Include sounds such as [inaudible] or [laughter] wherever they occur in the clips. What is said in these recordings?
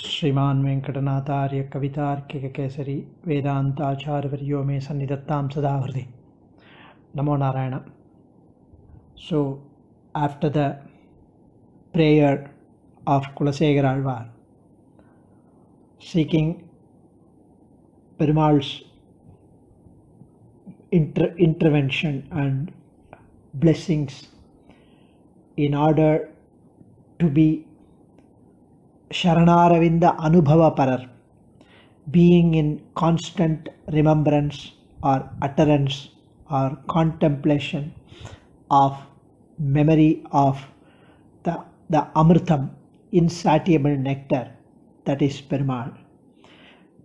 श्रीमान् वेङ्कटनाथार्य कवितार्किककेसरी वेदान्ताचार्यवर्यो मे सन्निधत्तां सदा हृदि नमो Narayan so after the prayer of Kulasegar Alvar seeking Perumal's inter- intervention and blessings in order to be Sharanaravinda Anubhava Parar, being in constant remembrance or utterance or contemplation of memory of the, the Amritam, insatiable nectar that is Perumal.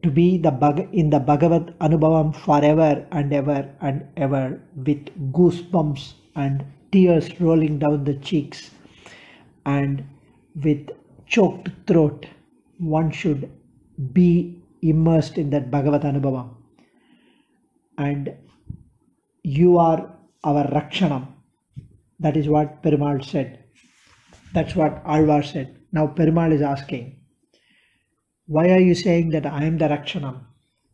To be the in the Bhagavad Anubhavam forever and ever and ever with goosebumps and tears rolling down the cheeks and with choked throat, one should be immersed in that Bhagavad Anubhavam. And you are our Rakshanam. That is what Perumal said. That's what Alvar said. Now Perumal is asking, why are you saying that I am the Rakshanam?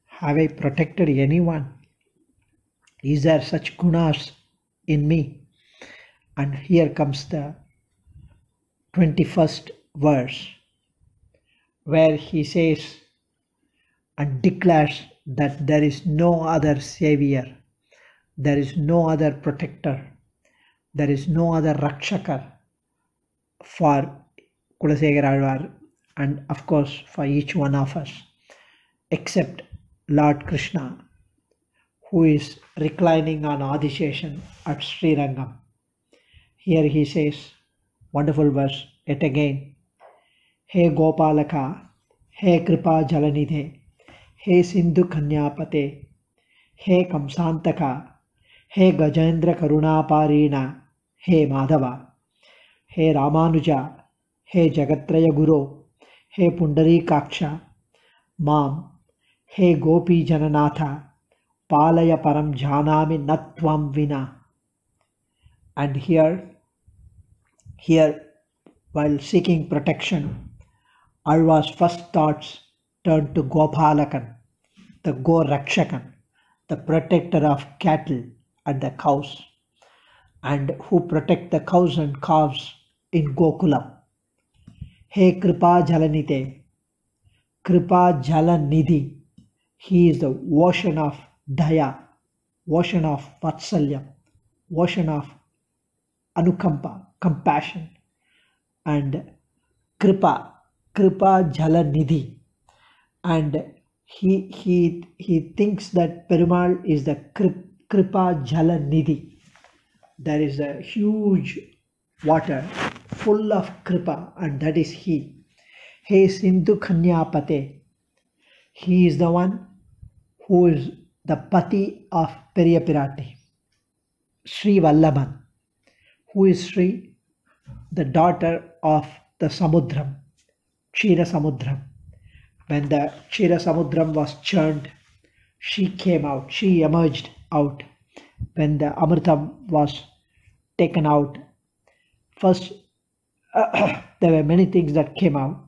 Have I protected anyone? Is there such gunas in me? And here comes the 21st verse where he says and declares that there is no other savior, there is no other protector, there is no other Rakshakar for Kulasegaralvar and of course for each one of us except Lord Krishna who is reclining on Adisheshan at Srirangam. Here he says, wonderful verse yet again, हे गोपालक, हे कृपा जलनिधे हे सिंधु कन्यापते हे कंसांतक हे गजेंद्र करुणापारीण हे माधव, हे रामानुज, हे जगत्रय गुरो हे पुंडरीकाक्ष, माम, हे गोपी जननाथ पालय परम जानामि न त्वं विना। And here here, while seeking protection Alva's first thoughts turned to Gopalakan, the Go Rakshakan, the protector of cattle and the cows, and who protect the cows and calves in Gokulam. He Kripa Jalanite, Kripa Jalanidhi, he is the ocean of Daya, ocean of Vatsalyam, ocean of Anukampa, compassion, and Kripa, Kripa Jala Nidhi. And he, he, he thinks that Perumal is the Kripa Jala Nidhi. There is a huge water full of Kripa, and that is he. He is Sindhu Kanyapate. He is the one who is the Pati of Periyapirati. Sri Vallabhan. Who is Sri? The daughter of the Samudram. Kshira Samudram. When the Kshira Samudram was churned, she came out, she emerged out. When the Amritam was taken out, first [coughs] there were many things that came out,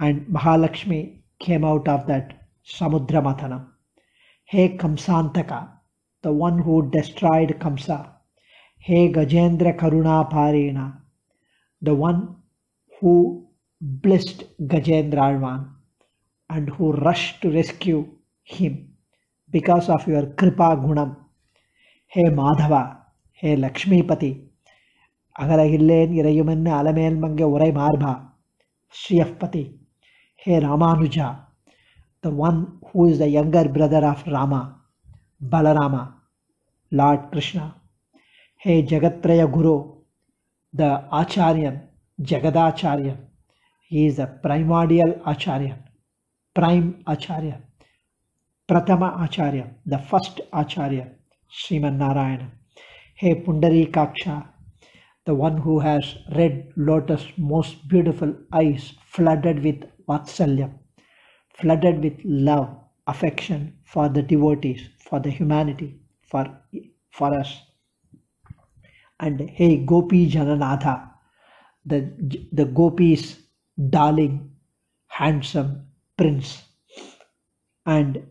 and Mahalakshmi came out of that Samudra Mathanam. He Kamsantaka, the one who destroyed Kamsa. He Gajendra Karuna Parina, the one who blessed Gajendralvan and who rushed to rescue him because of your Kripa Gunam. Hey Madhava, hey lakshmi pati Lakshmipati, Agaragillen Yirayumana Alamel Mange Urai Marbha, Sriyapati, hey Ramanuja, the one who is the younger brother of Rama, Balarama, Lord Krishna, hey Jagatraya Guru, the Acharyan, Jagadacharyan, he is the primordial Acharya, prime Acharya, Pratama Acharya, the first Acharya, Sriman Narayana. Hey Pundari Kaksha, the one who has red lotus, most beautiful eyes flooded with Vatsalyam flooded with love, affection for the devotees, for the humanity, for, for us. And hey, Gopi Jananatha, the, the gopis' darling, handsome prince. And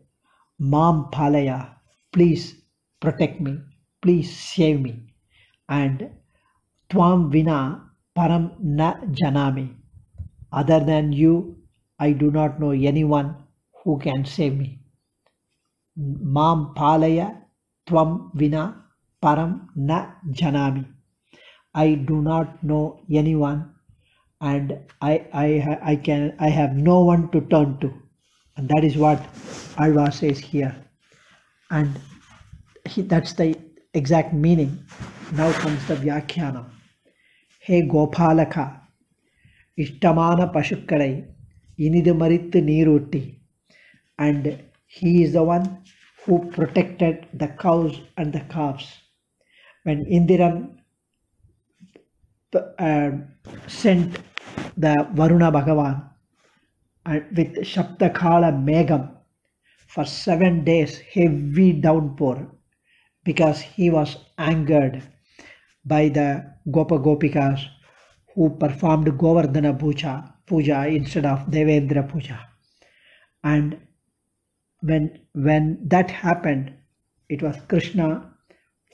Mam Palaya, please protect me, please save me. And Tvam Vina Param Na Janami. Other than you, I do not know anyone who can save me. Mam Palaya Tvam Vina Param Na Janami. I do not know anyone and I, I, I can I have no one to turn to. And that is what Alva says here. And he, that's the exact meaning. Now comes the Vyakhyana. Hey Gopalaka, Ishtamana Pashukkarai, Inidamaritta Nirutti. And he is the one who protected the cows and the calves. When Indiran uh, sent the Varuna Bhagavan uh, with Shaptakala Megam for seven days, heavy downpour, because he was angered by the Gopa Gopikas who performed Govardhana Puja, puja instead of Devendra Puja. And when, when that happened, it was Krishna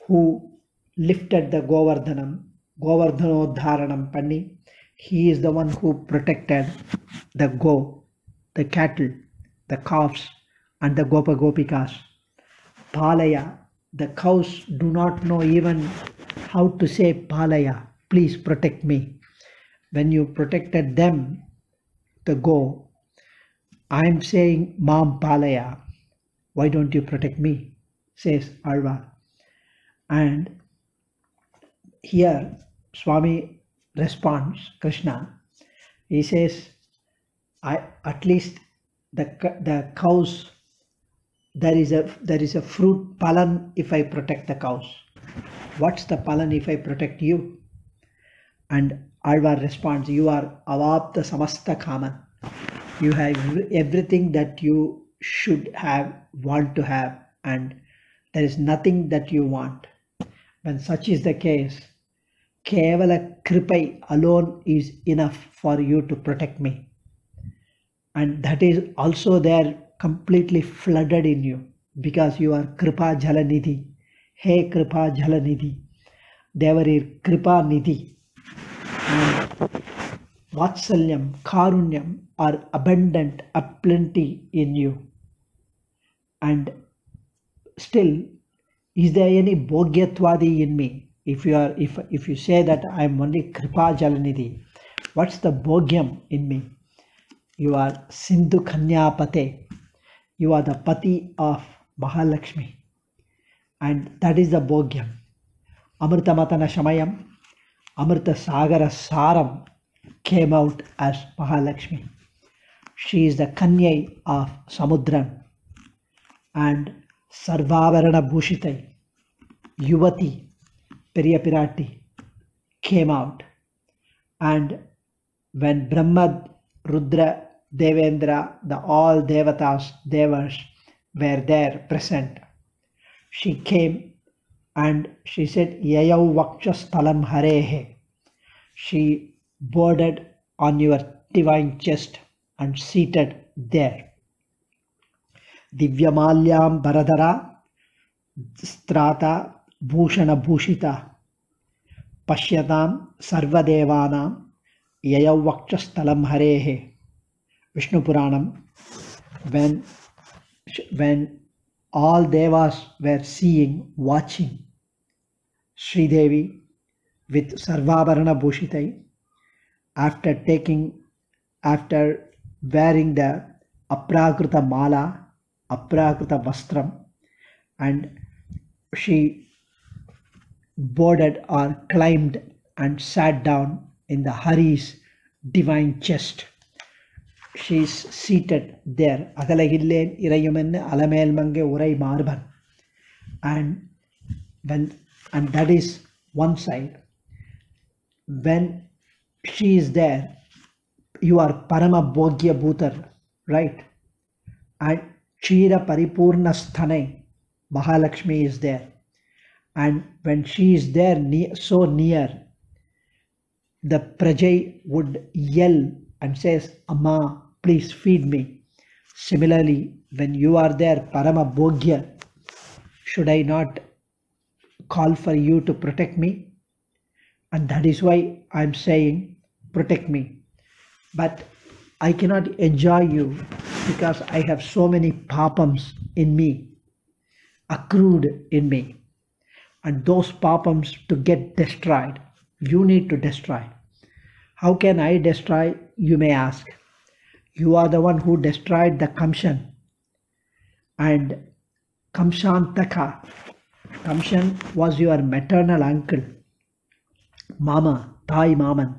who lifted the Govardhanam, Govardhanodharanam Panni. He is the one who protected the go, the cattle, the calves, and the Gopa Gopikas. Palaya, the cows do not know even how to say Palaya, please protect me. When you protected them, the go, I'm saying Mam Palaya, why don't you protect me? says Alva. And here Swami responds, Krishna, he says, I at least the the cows there is a there is a fruit palan if I protect the cows. What's the palan if I protect you? And Alvar responds, You are avapta samasta kaman. You have everything that you should have, want to have, and there is nothing that you want. When such is the case, Kevala Kripai alone is enough for you to protect me. And that is also there completely flooded in you because you are Kripa Jalanidhi. Hey Kripa Jalanidhi. Devarir Kripa Nidhi. And Vatsalyam, Karunyam are abundant, aplenty in you. And still, is there any Bhogyatvadi in me? If you are if if you say that I am only Kripa Jalanidhi, what's the Bhogyam in me? You are Sindhu Kanyapate. You are the Pati of Mahalakshmi. And that is the Bhogyam. Amrita Matana Shamayam, Amrita Sagara Saram came out as Mahalakshmi. She is the Kanyai of Samudran and Sarvavarana Bhushitai, Yuvati, Periya Pirati came out. And when Brahma, Rudra, Devendra, the all devatas, devas were there present, she came and she said, Yayau Vakshasthalam Harehe. She boarded on your divine chest and seated there. Divyamalyam Bharadara Strata भूषणभूषिता। पश्यता सर्वदेवा ययवक्षस्थल हरे। Vishnu Purana when when all devas were seeing watching Sridevi with सर्वाभरण भूषित after taking after wearing the अप्राकृत माला अप्राकृत वस्त्र and she boarded or climbed and sat down in the Hari's divine chest. She is seated there. Agalagillen irayumen alamel mange urai marban. And when and that is one side. When she is there, you are Parama Bhogya Bhutar, right? And Chira Paripurna Sthane, Mahalakshmi is there. And when she is there near, so near, the Prajay would yell and says, Amma, please feed me. Similarly, when you are there, Parama Bhogya, should I not call for you to protect me? And that is why I'm saying, protect me. But I cannot enjoy you because I have so many papams in me, accrued in me. And those papams to get destroyed, you need to destroy. How can I destroy? You may ask. You are the one who destroyed the Kamshan. And Kamshan Kamshantaka, Kamshan was your maternal uncle, Mama, Thai Maman.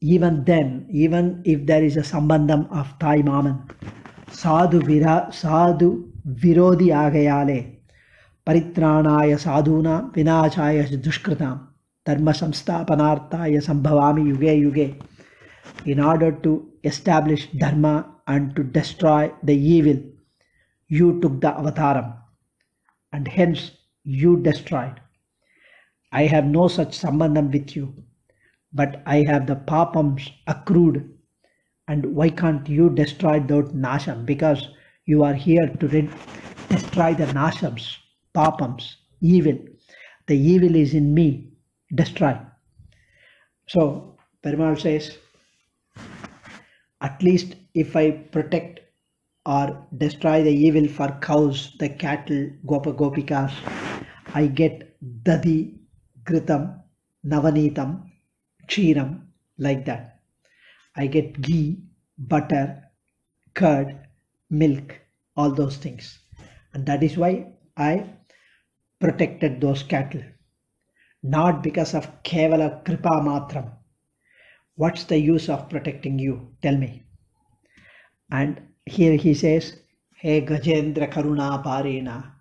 Even then, even if there is a sambandham of Thai Maman, Sadhu Vira, Sadhu Virodi Agayale, परित्राणाय साधूना विनाशाय दुष्कृतां धर्म संस्थापनार्थाय संभवामि युगे युगे in order to establish dharma and to destroy the evil you took the avataram and hence you destroyed i have no such sambandham with you but i have the papams accrued and why can't you destroy that nasham because you are here to destroy the nashams papams evil the evil is in me destroy so Perumal says at least if I protect or destroy the evil for cows, the cattle, gopa gopikas, I get dadi, gritam, navanitam, kshiram, like that. I get ghee, butter, curd, milk, all those things. And that is why I protected those cattle. Not because of kevala kripa matram, What's the use of protecting you? Tell me. And here he says, Hey Gajendra Karuna Parina.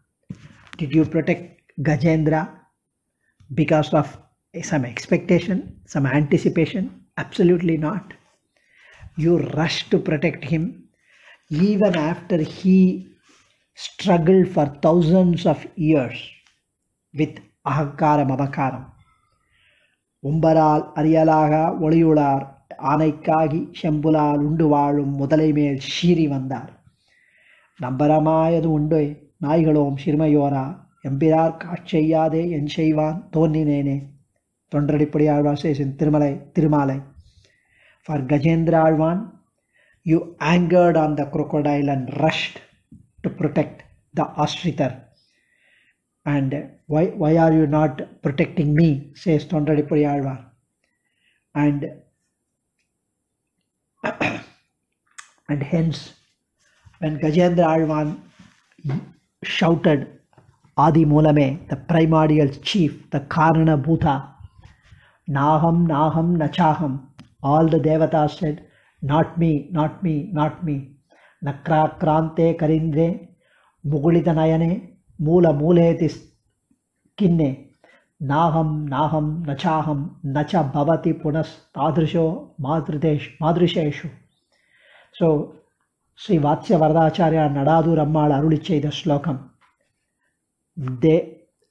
Did you protect Gajendra because of some expectation, some anticipation? Absolutely not. You rushed to protect him even after he struggled for thousands of years with ahankaram apakaram. உம்பரால் அரியலாக ஒளியுளார் ஆனைக்காகி செம்புலால் உண்டு வாழும் முதலை மேல் சீறி வந்தார். நம்பரமாயது உண்டு நாய்களோம் சிறுமையோரா எம்பிரார் காட்செய்யாதே என் செய்வான் தோன்றினேனே. தொன்றடிப்படி ஆழ்வாசேஷன் திருமலை திருமாலை. For Gajendra Azhwan you angered on the crocodile and rushed to protect the ashritar and why why are you not protecting me says Tondradipuri Alvar and [clears throat] and hence when Gajendra Alvan shouted Adi Mulame the primordial chief the Karana Bhuta Naham Naham Nachaham all the devatas said not me not me not me. Nakra Krante Karindre Mugulita Nayane ಮೂಲ ಮೂಲೇತಿ ಕಿನ್ನೆ ನಾಹಂ ನಾಹಂ ನಚಾಹಂ ನಚ ಭವತಿ ಪುನಃ ತಾದೃಶೋ ಮಾತೃದೇಶ್ ಮಾದೃಶೇಶು so Shri ವಾತ್ಸ್ಯ Varadacharya ನಡಾದು ರಮ್ಮಾಳ ಅರುಳಿಚ್ಚೆ ಇದ ಶ್ಲೋಕಂ they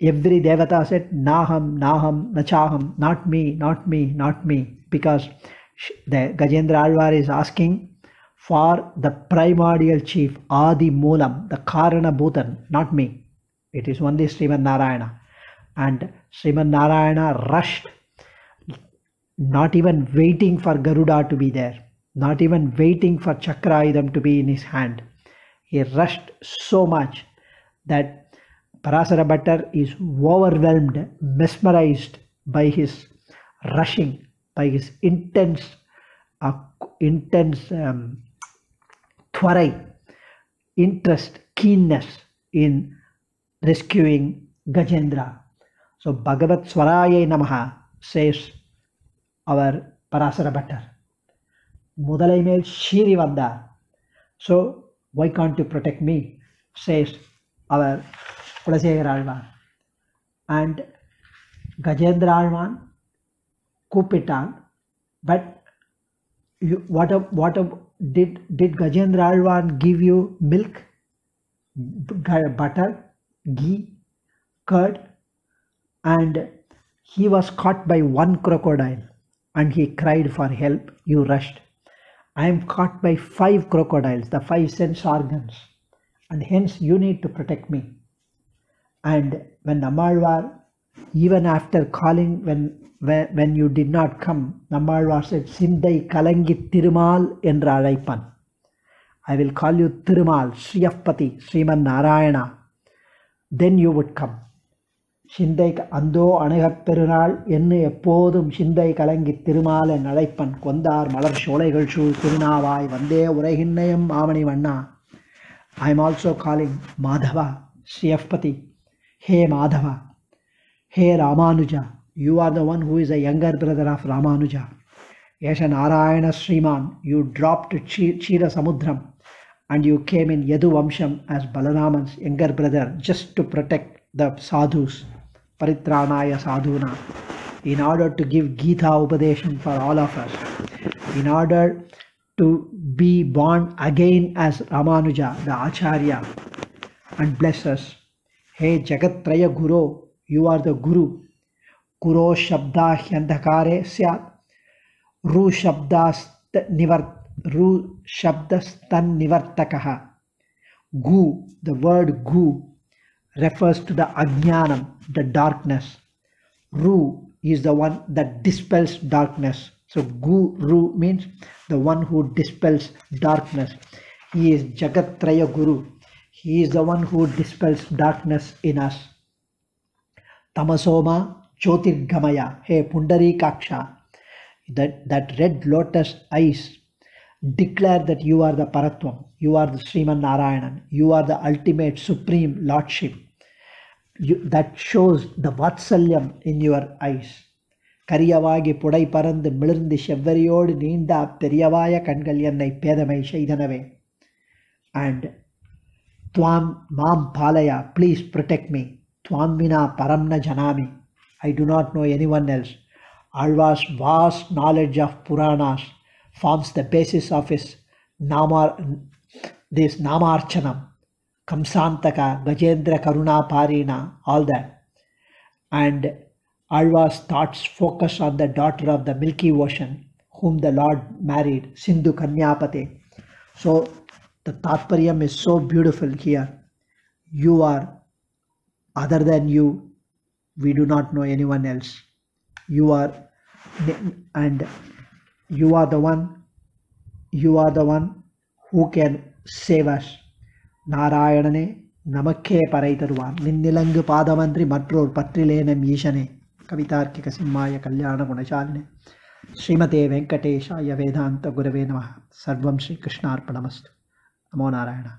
every devata said ನಾಹಂ ನಾಹಂ ನಚಾಹಂ not me not me not me because the Gajendra Azhwar is asking for the primordial chief, Adi Moolam, the Karanabhutan, not me. It is only Sriman Narayana. And Sriman Narayana rushed, not even waiting for Garuda to be there, not even waiting for Chakraidam to be in his hand. He rushed so much that Parasara Bhattar is overwhelmed, mesmerized by his rushing, by his intense, uh, intense um, thwarai, interest, keenness in rescuing Gajendra. So Bhagavat Swaraya Namaha says our Parasara Bhattar. Mudalai Shiri Vanda. So why can't you protect me? says our Kulasayar Alvan. And Gajendra Alvan Kupitan, but you, what a, what a, did did Gajendra Alvan give you milk, butter? ghee, curd, and he was caught by one crocodile and he cried for help. You rushed. I am caught by five crocodiles, the five sense organs, and hence you need to protect me. And when Nammalvar, even after calling, when when you did not come, Nammalvar said, Sindai Kalangi Tirumal Enralaipan. I will call you Tirumal, Sriyapati, Sriman Narayana, then you would come சிந்தை அந்தோ அணுகப் பெருநாள் என்ன எப்போதும் சிந்தை கலங்கி திருமால நழைப்பன் கொந்தார் மலர் சோலைகள் சூழ் திருநாவாய். வந்தே உரைகிண்ணயம் மாமணி வண்ணா. I am also calling Madhava Sriyapati hey Madhava hey Ramanuja you are the one who is a younger brother of Ramanuja. ஏஷ நாராயண ஸ்ரீமான் யூ ட்ராப்ட் சீர சமுத்திரம் and you came in Yadu Vamsham as Balaraman's younger brother just to protect the sadhus, Paritranaya Sadhuna, in order to give Gita Upadesham for all of us, in order to be born again as Ramanuja, the Acharya, and bless us. Hey Jagat Guru, you are the Guru. Guru Shabda Hyandhakare Syat, Ru Shabdast Nivart ru shabdastan nivartakaha gu the word gu refers to the ajnanam the darkness. Ru is the one that dispels darkness. So gu ru means the one who dispels darkness. He is jagatraya guru. He is the one who dispels darkness in us. Tamasoma jyotirgamaya. Hey pundarikaksha that that red lotus eyes declare that you are the Paratvam, you are the Sriman Narayanan, you are the ultimate supreme lordship. You, that shows the Vatsalyam in your eyes. கரியவாகி புடை பறந்து மிளிர்ந்து செவ்வரியோடு நீண்டா பெரியவாய கண்கள் என்னை பேதமை செய்தனவே and துவாம் மாம் பாலயா please protect me துவாம் வினா பரம்ன ஜனாமி I do not know any one else Alvas vast knowledge of Puranas forms the basis of his namar this namarchanam kamsantaka gajendra karuna parina all that. And alva's thoughts focus on the daughter of the milky ocean whom the lord married sindhu kanyapate so the tatparyam is so beautiful here. You are other than you. We do not know anyone else. You are and you are the one you are the one who can save us நாராயணனே நமக்கே பறை தருவான் நின்னிலங்கு பாதமன்றி மற்றோர் பற்றிலேனம் ஈசனே கவிதார்க்கிக சிம்மாய கல்யாண குணசாலினே ஸ்ரீமதே வெங்கடேஷாய வேதாந்த குரவே நம சர்வம் ஸ்ரீ கிருஷ்ணார்ப்பணமஸ்து நமோ நாராயணா